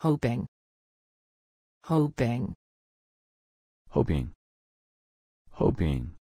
hoping hoping hoping, hoping.